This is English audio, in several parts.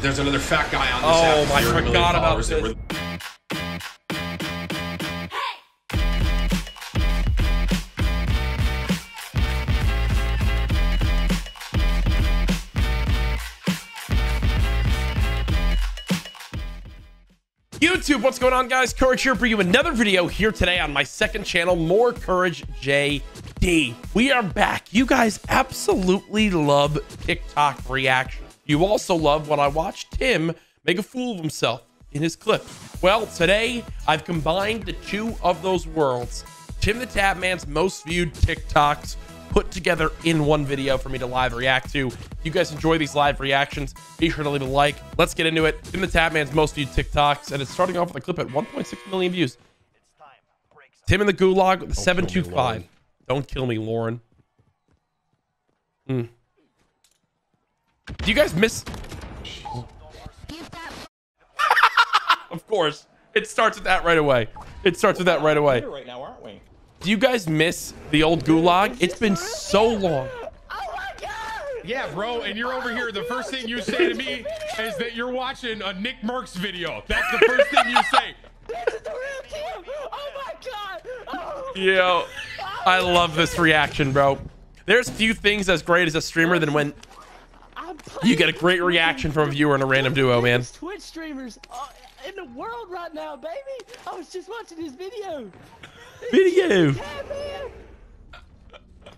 There's another fat guy on this Oh. I forgot about this. YouTube, what's going on, guys? Courage here for you. Another video here today on my second channel, More Courage JD. We are back. You guys absolutely love TikTok reaction. You also love when I watch Tim make a fool of himself in his clip. Well, today I've combined the two of those worlds. Tim the Tatman's most viewed TikToks put together in one video for me to live react to. If you guys enjoy these live reactions, be sure to leave a like. Let's get into it. Tim the Tatman's most viewed TikToks, and it's starting off with a clip at 1.6 million views. Tim in the Gulag with a 725. Don't kill me, Lauren. Hmm. Do you guys miss? of course. It starts with that right away. It starts with that right away. right now, aren't we? Do you guys miss the old Gulag? It's been so long. Yeah, bro, and you're over here. The first thing you say to me is that you're watching a Nickmercs video. That's the first thing you say. This is the real team. Oh my god. Oh. Yo, I love this reaction, bro. There's few things as great as a streamer than when you get a great reaction from a viewer in a random duo, man. Twitch streamers uh, in the world right now, baby. I was just watching his video. Video. Yeah, man.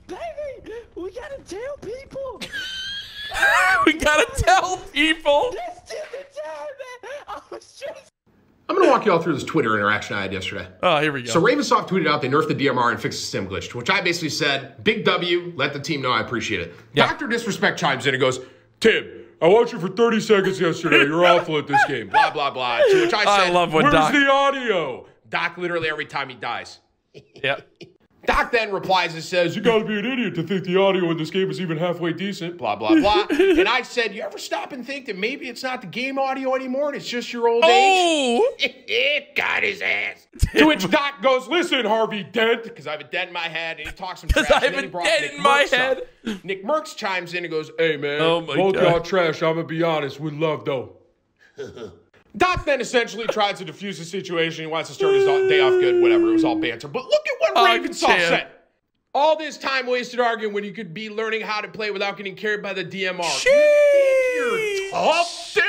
Baby, we gotta tell people. we gotta tell people. Let's the time. I was just. I'm going to walk you all through this Twitter interaction I had yesterday. Oh, here we go. So Ravensoft tweeted out they nerfed the DMR and fixed the sim glitch, which I basically said, big W, let the team know I appreciate it. Yeah. Dr. Disrespect chimes in and goes, Tim, I watched you for 30 seconds yesterday. You're awful at this game. Blah, blah, blah. To which I I love when where's Doc- the audio? Doc literally every time he dies. yeah. Doc then replies and says, You gotta be an idiot to think the audio in this game is even halfway decent, blah, blah, blah. and I said, You ever stop and think that maybe it's not the game audio anymore and it's just your old age? Oh, it got his ass. to which Doc goes, Listen, Harvey Dent, because I have a dent in my head, and he talks some trash. 'Cause I have then a dent Nick in my head. up. Nickmercs chimes in and goes, Hey, man, Oh both God. y'all trash. I'm gonna be honest. With love, though. Doc then essentially tries to diffuse the situation. He wants to start his day off good, whatever. It was all banter. But look at what Oh, Ravensoft said. All this time wasted arguing when you could be learning how to play without getting carried by the DMR. You're tough, dude.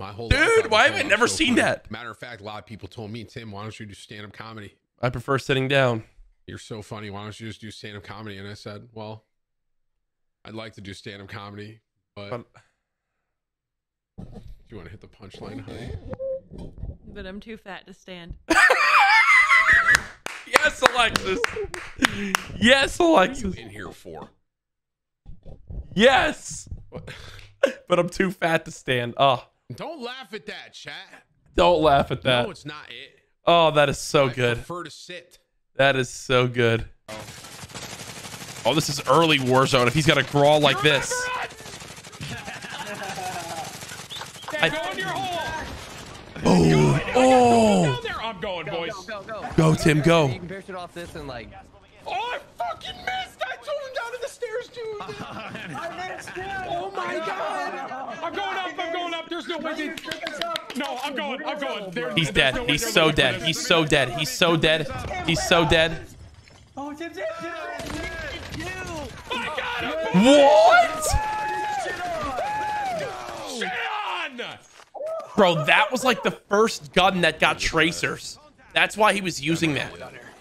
My whole Dude, life, I've been why have I never so seen funny. that? Matter of fact, a lot of people told me, Tim, why don't you do stand up comedy? I prefer sitting down. You're so funny. Why don't you just do stand up comedy? And I said, well, I'd like to do stand up comedy, but But- do you want to hit the punchline, honey? But I'm too fat to stand. Yes, Alexis. Yes, Alexis. What are you in here for? Yes. What? But I'm too fat to stand. Oh, Don't laugh at that, chat. don't laugh at that. No, it's not it. Oh, that is so I good. prefer to sit. That is so good. Oh, this is early Warzone. If he's got a crawl like this. I- Go in your hole. Oh, oh. Down there. I'm going, boys. Go, go. Go, Tim, go. You can parachute off this and like. Oh, I fucking missed. I told him down to the stairs, dude. Oh my god. I'm going up. I'm going up. There's no way. No, I'm going. I'm going. There, He's dead. no He's so dead. He's so dead. He's so dead. He's so dead. Oh, Tim, Tim, Tim. I got him. What? Bro, that was like the first gun that got tracers. That's why he was using that.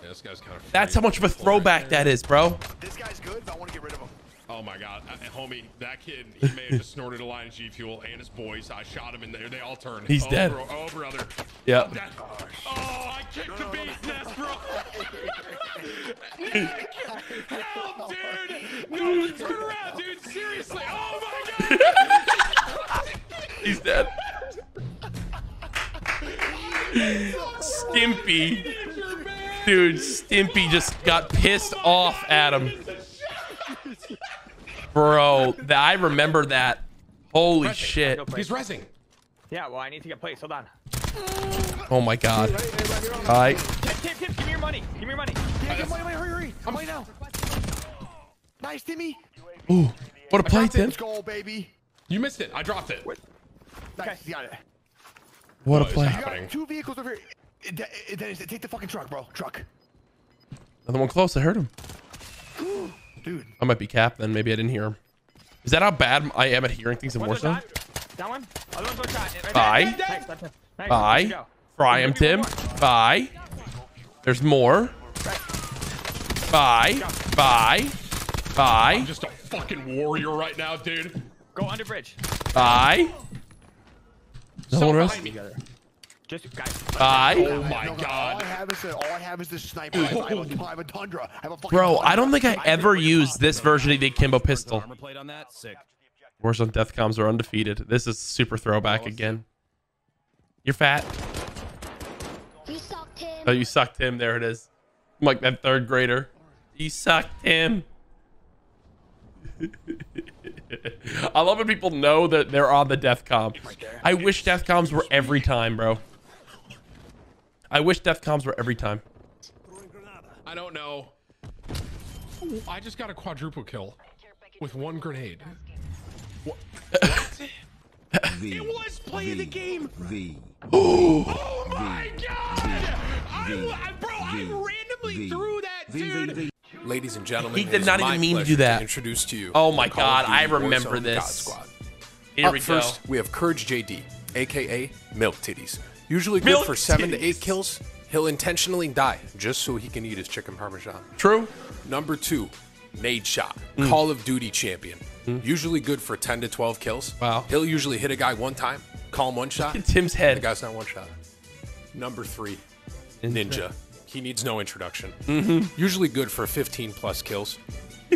This guy's kind of. That's how much of a throwback that is, bro. This guy's good, but I want to get rid of him. Oh my god, uh, homie, that kid, he may have just snorted a line of G Fuel and his boys. I shot him in there. They all turned. He's oh, dead. Bro, oh, brother. Yeah. That- oh, I kicked the bee's nest, bro. Nick, help, dude. No, turn around, dude. Seriously. Oh my god. He's dead. Stimpy. Dude, Stimpy just got pissed off at him. Bro, th- I remember that. Holy shit. He's resing. Yeah, well, I need to get placed. Hold on. Oh my god. Alright. Tim, Tim, Tim, give me your money. Give me your money. Yeah, get money, money, hurry, hurry. I'm money now. Nice, Timmy. Ooh, what a play, Got Tim. Tim's goal, baby. You missed it. I dropped it. Nice, Nice, you got it. What a oh, What is play. Happening? two vehicles over here. Dennis, take the fucking truck, bro. Truck. Another one close. I heard him. Dude. I might be capped then. Maybe I didn't hear him. Is that how bad I am at hearing things in One's Warzone? That one. Oh, Other one's one shot. Right there. Bye. Nice, that's. Nice. Bye. Fry him, Tim. Bye. There's more. Bye. Bye. Bye. I'm just a fucking warrior right now, dude. Go under bridge. Bye. No So one me. Just guys. Bye. Oh my No, All I have is a, all I have is this sniper. I have, I have a, I have a tundra. I have a fucking Bro, I don't think I ever used this version of the Akimbo pistol. Armor on that. Sick. Warzone Deathcoms are undefeated. This is super throwback again. You're fat. You sucked him. Oh, you sucked him. There it is. I'm like that third grader. You sucked him. I love when people know that they're on the Deathcom. I wish Deathcoms were every time, bro. I wish Deathcoms were every time. I don't know. I just got a quadruple kill with one grenade. What? It was play of the game. V. Oh my god! I, I, bro, I randomly threw that, dude. Ladies and gentlemen, He did not even mean to do that. introduce to you. Oh my the Call of God, I remember Warzone this. God Squad. Here Up we go. first, we have Courage JD, aka Milk Titties. Usually good Milk for seven to eight kills. He'll intentionally die just so he can eat his chicken parmesan. True. Number two, Nadeshot, Mm. Call of Duty champion. Usually good for 10 to 12 kills. Wow. He'll usually hit a guy one time, call him one shot. Tim's head. The guy's not one shot. Number three, Ninja. He needs no introduction. Mhm. Usually good for 15 plus kills.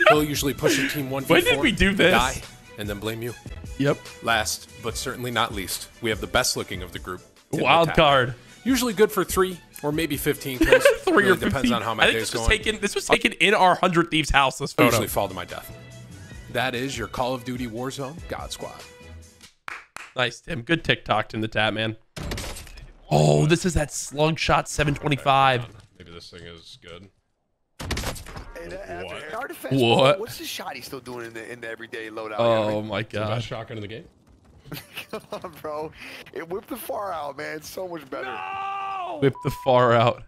He'll usually push a team 1v4. When did we do this? Die, and then blame you. Yep. Last, but certainly not least, we have the best looking of the group. Wild card. Usually good for three or maybe 15 kills. Three really or depends on how my I think day's this was going. taken. This was taken in our hundred thieves house. This I photo. usually fall to my death. That is your Call of Duty Warzone God Squad. Nice, Tim. Good TikTok in the tap, man. Oh, this is that slug shot 725. Maybe this thing is good. Hey, that- after- What? Our defense, What? What's the shot he's still doing in the, in the everyday loadout? Oh my It's the best god. shotgun in the game. Come on, bro. It whipped the far out, man. It's so much better. No! Whip the far out.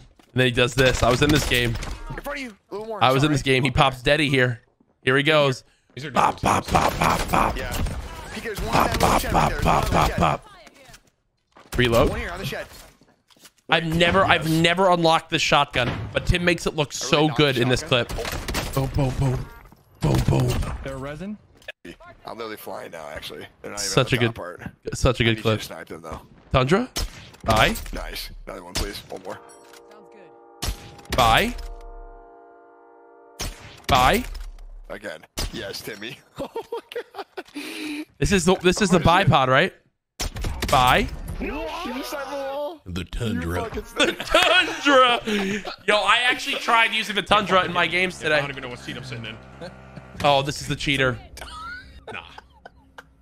And then he does this. I was in this game. In front of you. A little more. I was in this game. He pops Deddy here. Here he goes. These are Pop, pop, pop, pop, pop. Yeah. PK, there's one Pop, pop, little shed right pop, pop, one on the pop, pop. Reload. One here on the shed. I've never, I've never unlocked this shotgun, but Tim makes it look so good in this clip. shotgun. Boom, boom, boom, boom, boom. They're resin. I'm literally flying now, actually. They're not even Such a good, part. such a good need you clip. to snipe them, though. Tundra. Bye, Nice. Another one, please. One more. Sounds good. Bye, bye. Again. Yes, Timmy. Oh my god. This is the, this is the bipod, right? Bye. Did you snipe them? The Tundra. fucking sniped. Tundra. Yo, I actually tried using the Tundra in my games today. I don't even know what seat I'm sitting in. Oh, this is the cheater. Nah.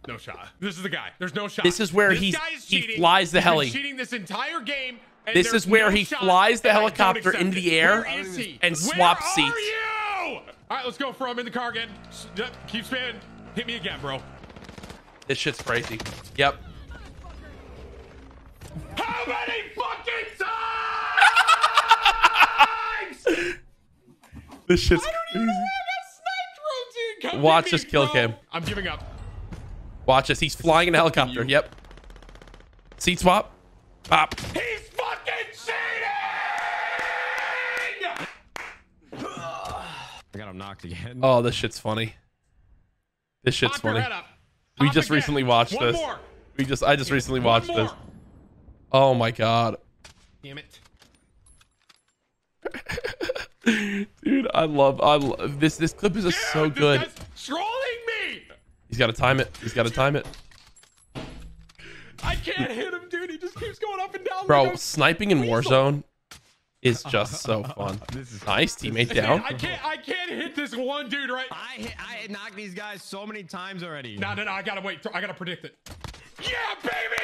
No shot. This is the guy. There's no shot. This is where this he's- is he flies the He's heli. cheating this entire game. and This is where no he flies the and I don't helicopter accept into the air Where is he? and Where swaps are seats. you? All right, let's go from in the car again. Keep spinning. Hit me again, bro. This shit's crazy. Yep. How many fucking times? This shit's I don't even know where I got sniped from, dude. Come Watch get me, us kill bro. cam. I'm giving up. Watch this. He's flying in a helicopter. you. Yep. Seat swap. Pop. He's fucking cheating! I got him knocked again. Oh, this shit's funny. This shit's Pop funny. We just again. recently watched One this. more. We just I just recently One watched more. this. Oh my god. Damn it. Dude, I love I love this this clip is Dude, so good. trolling me. He's got to time it. He's got to time it. I can't hit him, dude. He just keeps going up and down. Bro, like sniping in. Warzone is just so fun. Nice teammate down. I can't. I can't hit this one dude right. I hit, I hit knocked these guys so many times already. No, no, no. I gotta wait. I gotta predict it. Yeah,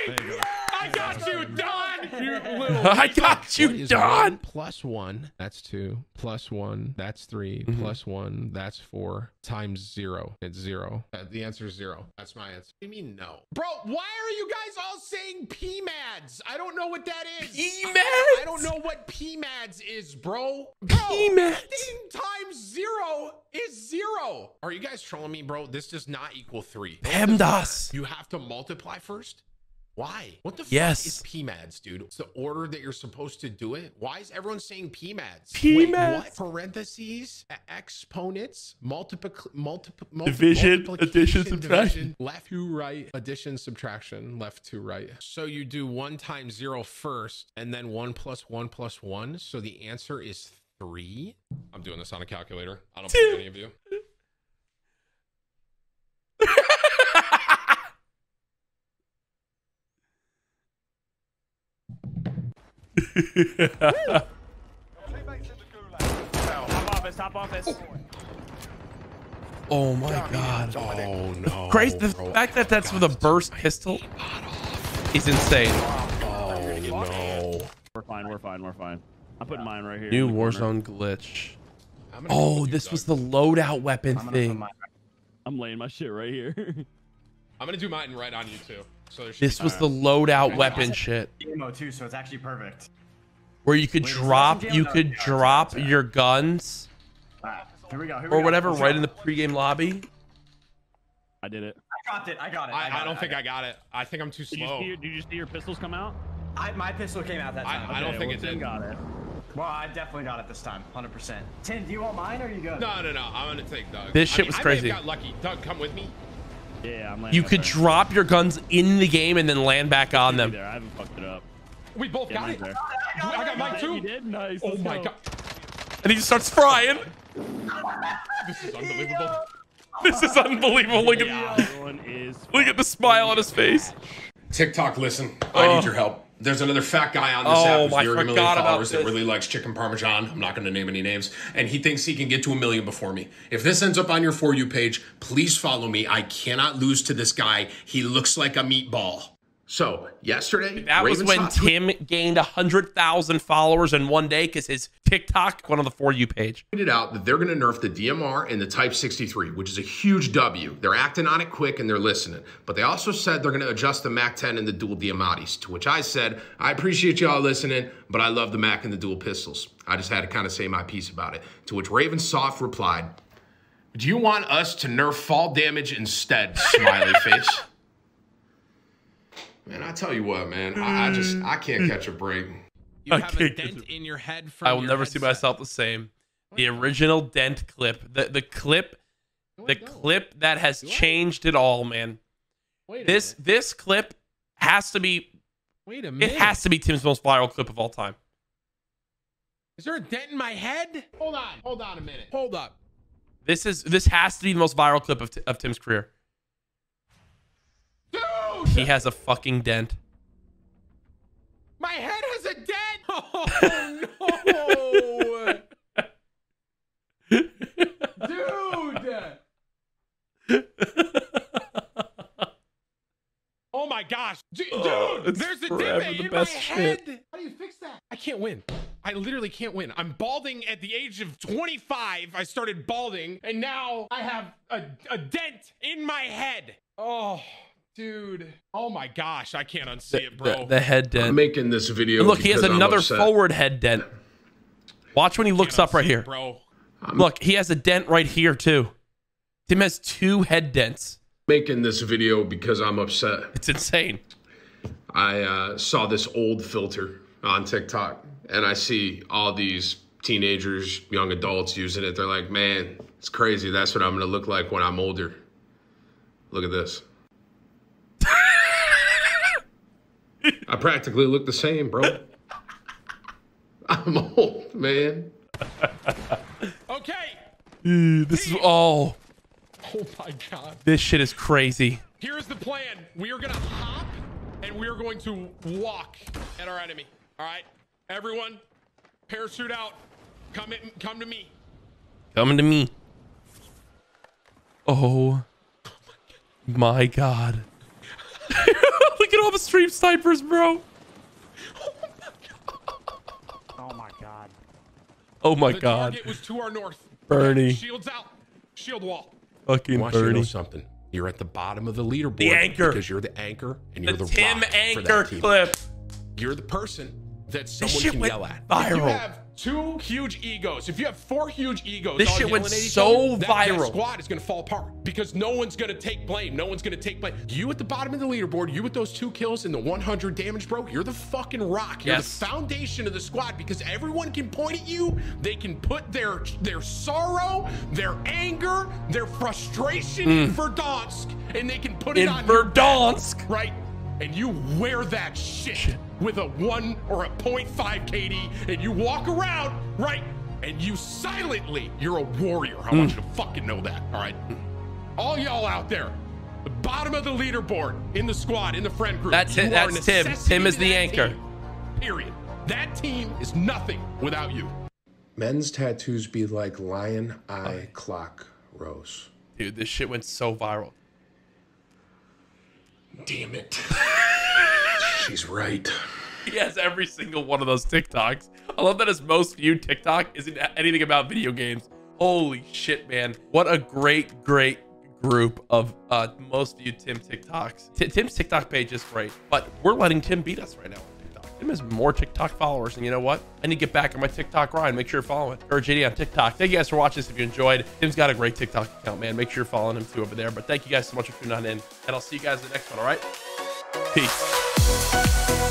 baby. I got you, Don. you little. I got you, What is Don. one Plus one. That's two. Plus one. That's 3 Mhm. plus one. That's four. Times zero. It's zero. Uh, the answer is zero. That's my answer. What do you mean no? Bro, why are you guys all saying PMADs? I don't know what that is. PMADs? I don't know what PMADs is, bro. Bro, PMADs? 15 times zero is zero. Are you guys trolling me, bro? This does not equal three. PEMDAS. You have to multiply first? Why? What the Yes. fuck is PMADs, dude? It's the order that you're supposed to do it. Why is everyone saying PMADs? Wait, PMADs? what? Parentheses, exponents, multiple, multiple, Division, addition, subtraction. left to right, addition, subtraction, left to right. So you do one times zero first, and then one plus one plus one. So the answer is three. I'm doing this on a calculator. I don't believe any of you. Top office, top office. Oh my god. Oh no. Crazy. The bro. fact that that's with a burst pistol is insane. Oh no. We're fine, we're fine, we're fine. I'm putting mine right here. New in the corner. Warzone glitch. I'm gonna go Oh, this was the loadout weapon I'm thing. mine- I'm laying my shit right here. I'm gonna do mine right on you too. So This was the loadout weapon shit. Emo too, so it's actually perfect. Where you could Wait, drop you could? No, drop yeah. Uh, your guns Alright, here we go. Here we or go. whatever Let's right go. in the pregame lobby. I did it. I got it. I got it. I, got I don't it, think got I got it. I think I'm too Did you, slow. see your, did you see your pistols come out? I, my pistol came out that I- time. I don't think well, it did. got it. Well, I definitely got it this time, 100%. Tim, do you want mine or are you good? No, no, no. I'm gonna take Doug. This I shit mean, was I may crazy. have got lucky. Doug, come with me. Yeah, I'm laying You could there. drop your guns in the game and then land back on them. There. I haven't fucked it up. We both Yeah, got it. there. I got mine You too. did? Nice. Oh let's my go. god. And he just starts frying. This is unbelievable. This is unbelievable. Look at Everyone is. look at the smile on his face. TikTok, listen, I Oh. need your help. There's another fat guy on this Oh, app who's a million followers that really likes chicken parmesan. I'm not going to name any names. And he thinks he can get to a million before me. If this ends up on your For You page, please follow me. I cannot lose to this guy. He looks like a meatball. So yesterday, That was when Hot Tim gained a 100,000 followers in one day because his TikTok went on the For You page. tweeted out that they're going to nerf the DMR and the Type 63, which is a huge W. They're acting on it quick and they're listening. But they also said they're going to adjust the Mac 10 and the dual Diamattis, to which I said, I appreciate y'all listening, but I love the Mac and the dual pistols. I just had to kind of say my piece about it. To which Raven Soft replied, Do you want us to nerf fall damage instead, smiley face? Man, I tell you what, man, I, I just mm. I can't catch a break. You I have a can't dent in your head from I will your never see myself the same. The original dent clip, the the clip, the clip that has changed it all, man. Wait a This minute. this clip has to be Wait a minute. it has to be Tim's most viral clip of all time. Is there a dent in my head? Hold on. Hold on a minute. Hold up. This is this has to be the most viral clip of, of Tim's career. He has a fucking dent. My head has a dent. Oh no. Dude. Oh my gosh. Oh, dude, Oh, there's a dent the in best my shit. head. How do you fix that? I can't win. I literally can't win. I'm balding at the age of 25. I started balding, and now I have a, a dent in my head. Oh, dude. Oh my gosh. I can't unsee it, bro. The, the head dent. I'm making this video. And look, he has another forward head dent. Watch when he looks up right unsee it, here. bro. Look, he has a dent right here too. Tim has two head dents. Making this video because I'm upset. It's insane. I uh, saw this old filter on TikTok, and I see all these teenagers, young adults using it. They're like, "Man, it's crazy. That's what I'm gonna look like when I'm older." Look at this. I practically look the same, bro. I'm old, man. Okay. This is oh, Oh my god. this shit is crazy. Here's the plan. We are gonna hop and we are going to walk at our enemy. All right, everyone, parachute out. Come in, come to me. Coming to me. Oh my god all the stream snipers, bro. Oh my god. Oh my the god. It was to our north. Bernie. Shields out. Shield wall. Fucking Bernie. You know something. You're at the bottom of the leaderboard. The anchor. Because you're the anchor and you're the, the Tim anchor clip. You're the person that someone can yell at. Viral two huge egos, if you have four huge egos, This shit went yelling at each so other, that- that squad is gonna fall apart because no one's gonna take blame. No one's gonna take blame. You at the bottom of the leaderboard, you with those two kills and the 100 damage, bro. You're the fucking rock. You're Yes. the foundation of the squad because everyone can point at you. They can put their their sorrow, their anger, their frustration in mm. Verdansk, and they can put it In on your back, Verdansk. right? And you wear that shit with a one or a 0.5 KD, and you walk around, right? And you silently, you're a warrior. I want mm. you to fucking know that, all right? All y'all out there, the bottom of the leaderboard in the squad, in the friend group. That's you it. That's Tim. Tim is the anchor. team, Period. That team is nothing without you. Men's tattoos be like lion eye clock rose. Dude, this shit went so viral. Damn it. She's right. He has every single one of those TikToks. I love that his most viewed TikTok isn't anything about video games. Holy shit, man. What a great, great group of uh, most viewed Tim TikToks. T- Tim's TikTok page is great, but we're letting Tim beat us right now. Tim has more TikTok followers, and you know what? I need to get back on my TikTok grind. Make sure you're following Courage JD on TikTok. Thank you guys for watching this. If you enjoyed, Tim's got a great TikTok account, man. Make sure you're following him too over there. But thank you guys so much for tuning on in, and I'll see you guys in the next one, all right? Peace.